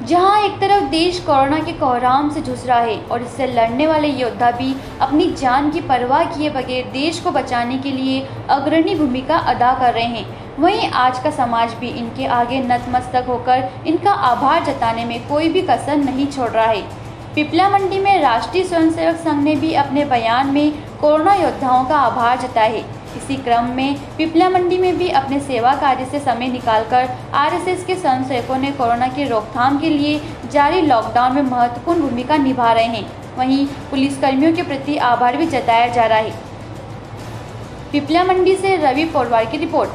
जहाँ एक तरफ़ देश कोरोना के कोहराम से जूझ रहा है और इससे लड़ने वाले योद्धा भी अपनी जान की परवाह किए बगैर देश को बचाने के लिए अग्रणी भूमिका अदा कर रहे हैं। वहीं आज का समाज भी इनके आगे नतमस्तक होकर इनका आभार जताने में कोई भी कसर नहीं छोड़ रहा है। पिपला मंडी में राष्ट्रीय स्वयंसेवक संघ ने भी अपने बयान में कोरोना योद्धाओं का आभार जताया है। इसी क्रम में पिपला मंडी में भी अपने सेवा कार्य से समय निकालकर आरएसएस के स्वयंसेवकों ने कोरोना की रोकथाम के लिए जारी लॉकडाउन में महत्वपूर्ण भूमिका निभा रहे हैं। वहीं पुलिसकर्मियों के प्रति आभार भी जताया जा रहा है। पिपला मंडी से रवि पोरवार की रिपोर्ट।